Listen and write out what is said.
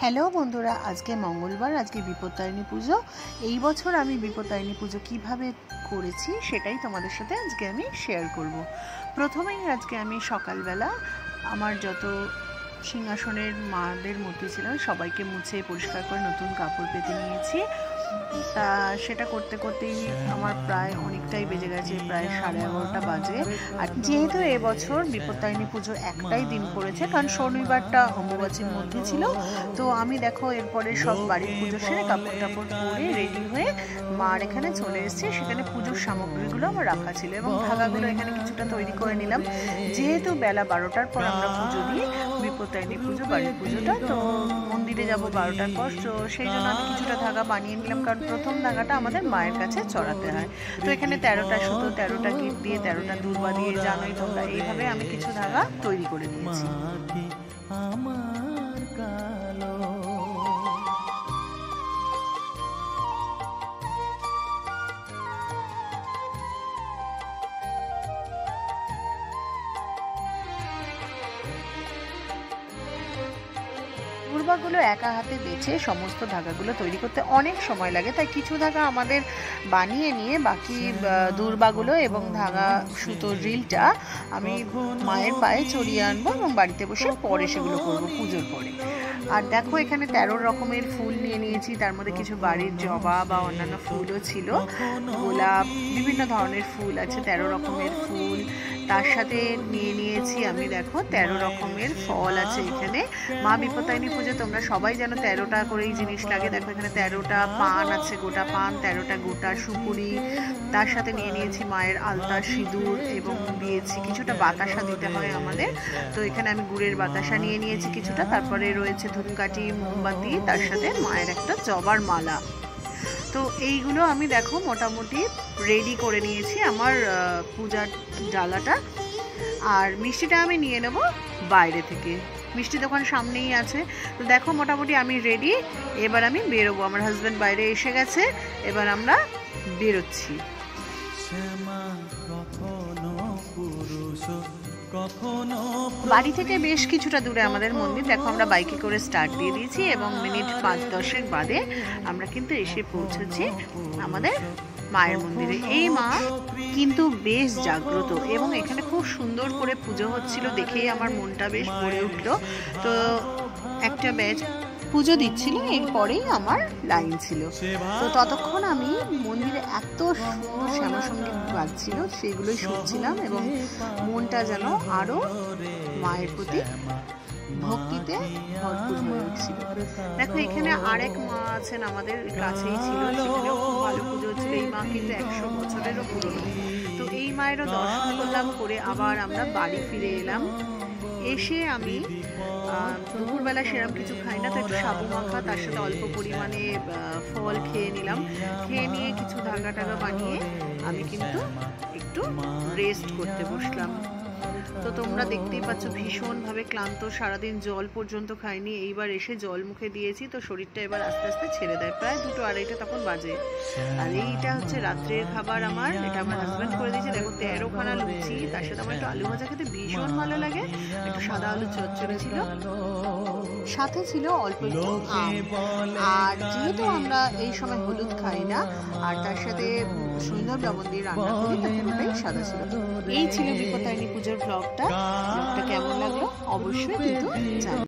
Hello বন্ধুরা, আজকে মঙ্গলবার, আজকে বিপত্তারিণী পুজো। এই বছর আমি বিপত্তারিণী পুজো কীভাবে করেছি সেটাই তোমাদের সাথে আজকে আমি শেয়ার করব। প্রথমেই আজকে আমি সকালবেলা আমার যত সিংহাসনের মাদের মূর্তি ছিলাম সবাইকে মুছে পরিষ্কার করে নতুন কাপড় পেতে নিয়েছি। তা সেটা করতে করতেই আমার প্রায় অনেকটাই বেজে গেছে, প্রায় সাড়ে এগারোটা বাজে। আর যেহেতু এবছর বিপত্তারিণী পুজো একটাই দিন পড়েছে, কারণ শনিবারটা অম্বুবাচীর মধ্যে ছিল, তো আমি দেখো এরপরে সব বাড়ির পুজো সেরে কাপড় টাপড় পরে রেডি হয়ে মার এখানে চলে এসেছে। সেখানে পুজোর সামগ্রীগুলো আমার রাখা ছিল এবং ধাগাগুলো এখানে কিছুটা তৈরি করে নিলাম। যেহেতু বেলা বারোটার পর আমরা পুজো দিই বিপত্তারিণী পুজো, বাড়ির পুজোটা। তো মন্দিরে যাব বারোটার পর, তো সেই জন্য আমি কিছুটা ধাগা বানিয়ে নিলাম, কারণ প্রথম ধাগাটা আমাদের মায়ের কাছে চড়াতে হয়। তো এখানে তেরোটা সুতো, তেরোটা গিট দিয়ে, তেরোটা দুর্বা দিয়ে, জানোই তোমরা, এইভাবে আমি কিছু ধাগা তৈরি করে নিয়েছি। দুর্বাগুলো একা হাতে বেছে সমস্ত ধাগাগুলো তৈরি করতে অনেক সময় লাগে, তাই কিছু ধাগা আমাদের বানিয়ে নিয়ে বাকি দুর্বাগুলো এবং ধাগা সুতোর রিলটা আমি মায়ের পায়ে চড়িয়ে আনব এবং বাড়িতে বসে পরে সেগুলো করব পুজোর পরে। আর দেখো এখানে তেরো রকমের ফুল নিয়ে নিয়েছি, তার মধ্যে কিছু বাড়ির জবা বা অন্যান্য ফুলও ছিল, গোলাপ, বিভিন্ন ধরনের ফুল আছে, তেরো রকমের ফুল। তার সাথে নিয়ে নিয়েছি আমি দেখো তেরো রকমের ফল আছে এখানে। মা বিপত্তায়নী পুজো তোমরা সবাই যেন তেরোটা করেই জিনিস লাগে। দেখো, এখানে তেরোটা পান আছে, গোটা পান, তেরোটা গোটা সুপুরি। তার সাথে নিয়ে নিয়েছি মায়ের আলতা, সিঁদুর এবং দিয়েছি কিছুটা বাতাসা দিতে হয় আমাদের। তো এখানে আমি গুড়ের বাতাসা নিয়ে নিয়েছি কিছুটা। তারপরে রয়েছে ধূপকাঠি, মোমবাতি, তার সাথে মায়ের একটা জবার মালা। তো এইগুলো আমি দেখো মোটামুটি রেডি করে নিয়েছি আমার পূজার ডালাটা আর মিষ্টিটা আমি নিয়ে নেব বাইরে থেকে। মিষ্টি দোকান সামনেই আছে। তো দেখো মোটামুটি আমি রেডি এবার আমি বেরোবো। আমার হাজব্যান্ড বাইরে এসে গেছে। এবার আমরা বেরোচ্ছি। বাড়ি থেকে বেশ কিছুটা দূরে আমাদের মন্দির। দেখো আমরা বাইকে করে স্টার্ট দিয়ে দিয়েছি এবং মিনিট পাঁচ দশেক বাদে আমরা কিন্তু এসে পৌঁছেছি আমাদের মায়ের মন্দিরে। এই মা কিন্তু বেশ জাগ্রত এবং এখানে খুব সুন্দর করে পুজো হচ্ছিল দেখেই আমার মনটা বেশ ভরে উঠল। তো একটা ব্যাচ পুজো দিচ্ছিল, এরপরেই আমার লাইন ছিল। তো ততক্ষণ আমি মন্দিরে এত সুন্দর শ্যামাসঙ্গীত বাজছিল, সেগুলোই শুনছিলাম এবং মনটা যেন আরও মায়ের প্রতি ভক্তিতে ভরপুর হয়ে দেখো, এখানে আরেক মা আছেন আমাদের কাছেই ছিল ভালো পুজো হচ্ছিল। এই মা কিন্তু একশো বছরেরও পুরনো। তো এই মায়েরও দর্শন করলাম, করে আবার আমরা বাড়ি ফিরে এলাম। এসে আমি দুপুরবেলা সেরকম কিছু খাই না, তো একটু সাবু মাখা, তার সাথে অল্প পরিমাণে ফল খেয়ে নিলাম। খেয়ে নিয়ে কিছু ধাগা টাগা বানিয়ে আমি কিন্তু একটু রেস্ট করতে বসলাম। তো তোমরা দেখতেই পাচ্ছ, ভীষণভাবে ক্লান্ত। সারাদিন জল পর্যন্ত খাইনি। এইবার এসে জল মুখে দিয়েছি, তো শরীরটা এবার আস্তে আস্তে ছেড়ে দেয়। প্রায় দুটো আড়াইটা তখন বাজে। আর এইটা হচ্ছে রাত্রের খাবার আমার, এটা আমার হাজব্যান্ড করে দিয়েছে। দেখো, তেরোখানা লুচি, তার সাথে আমার একটু আলু ভাজা খেতে ভীষণ ভালো লাগে। একটু সাদা আলু চচ্চড়ে ছিল। সাথে ছিল অল্প একটু আম। আর যেহেতু আমরা এই সময় হলুদ খাই না আর তার সাথে সুন্দর লবণ দিয়ে রান্না করি তা পুরোটাই সাদা ছিল। এই ছিল বিপত্তারিণী পুজোর ব্লগটা ব্লগটা কেমন লাগল? অবশ্যই কিন্তু জানাবে